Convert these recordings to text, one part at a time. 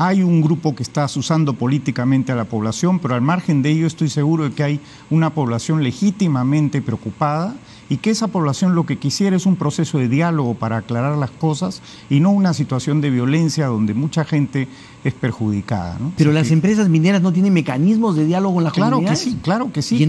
hay un grupo que está asusando políticamente a la población, pero al margen de ello estoy seguro de que hay una población legítimamente preocupada y que esa población lo que quisiera es un proceso de diálogo para aclarar las cosas y no una situación de violencia donde mucha gente es perjudicada. Pero las empresas mineras no tienen mecanismos de diálogo con la claro que sí, claro que sí.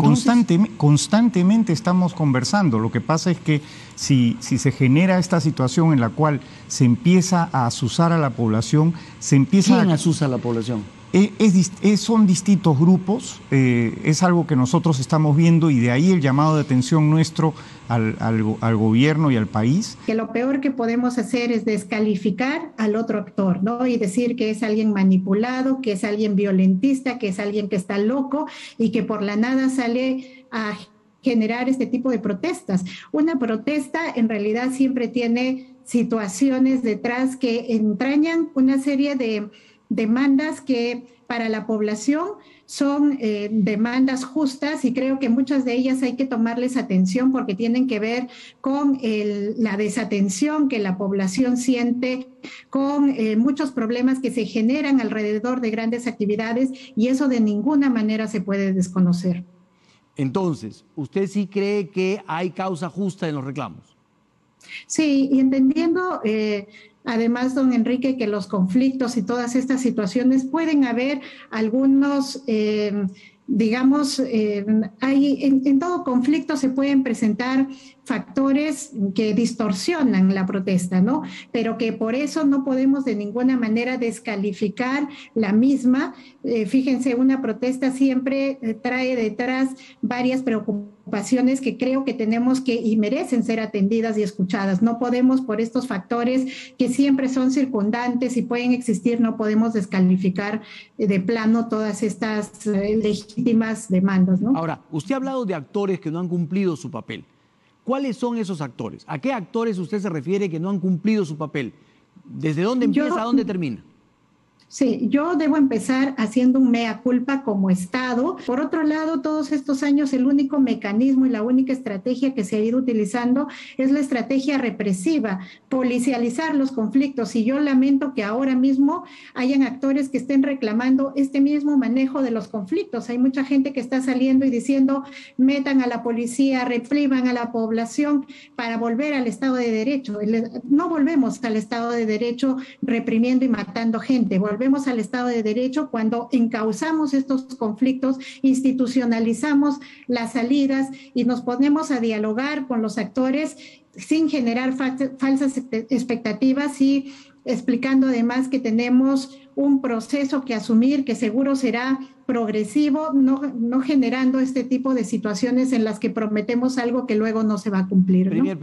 constantemente estamos conversando. Lo que pasa es que si, si se genera esta situación en la cual se empieza a asusar a la población, se empieza... ¿Quién asusa a la población? Es, son distintos grupos, eh, es algo que nosotros estamos viendo y de ahí el llamado de atención nuestro al, al, gobierno y al país. Que lo peor que podemos hacer es descalificar al otro actor, ¿no? Y decir que es alguien manipulado, que es alguien violentista, que es alguien que está loco y que por la nada sale a generar este tipo de protestas. Una protesta en realidad siempre tiene situaciones detrás que entrañan una serie de demandas que para la población son eh, demandas justas y creo que muchas de ellas hay que tomarles atención porque tienen que ver con la desatención que la población siente, con eh, muchos problemas que se generan alrededor de grandes actividades y eso de ninguna manera se puede desconocer. Entonces, ¿usted sí cree que hay causa justa en los reclamos? Sí, y entendiendo eh, Además, don Enrique, que los conflictos y todas estas situaciones pueden haber algunos, eh, digamos, eh, hay, en, todo conflicto se pueden presentar factores que distorsionan la protesta, ¿no? Pero que por eso no podemos de ninguna manera descalificar la misma. Eh, fíjense, una protesta siempre trae detrás varias preocupaciones que creo que tenemos que y merecen ser atendidas y escuchadas. No podemos por estos factores que siempre son circundantes y pueden existir, no podemos descalificar eh, de plano todas estas eh, legítimas demandas. ¿no? Ahora, usted ha hablado de actores que no han cumplido su papel. ¿Cuáles son esos actores? ¿A qué actores usted se refiere que no han cumplido su papel? ¿Desde dónde empieza a dónde termina? Sí, yo debo empezar haciendo un mea culpa como Estado. Por otro lado, todos estos años el único mecanismo y la única estrategia que se ha ido utilizando es la estrategia represiva, policializar los conflictos. Y yo lamento que ahora mismo hayan actores que estén reclamando este mismo manejo de los conflictos. Hay mucha gente que está saliendo y diciendo, metan a la policía, repriman a la población para volver al Estado de Derecho. No volvemos al Estado de Derecho reprimiendo y matando gente al Estado de Derecho cuando encauzamos estos conflictos, institucionalizamos las salidas y nos ponemos a dialogar con los actores sin generar falsas expectativas y explicando además que tenemos un proceso que asumir que seguro será progresivo, no, no generando este tipo de situaciones en las que prometemos algo que luego no se va a cumplir.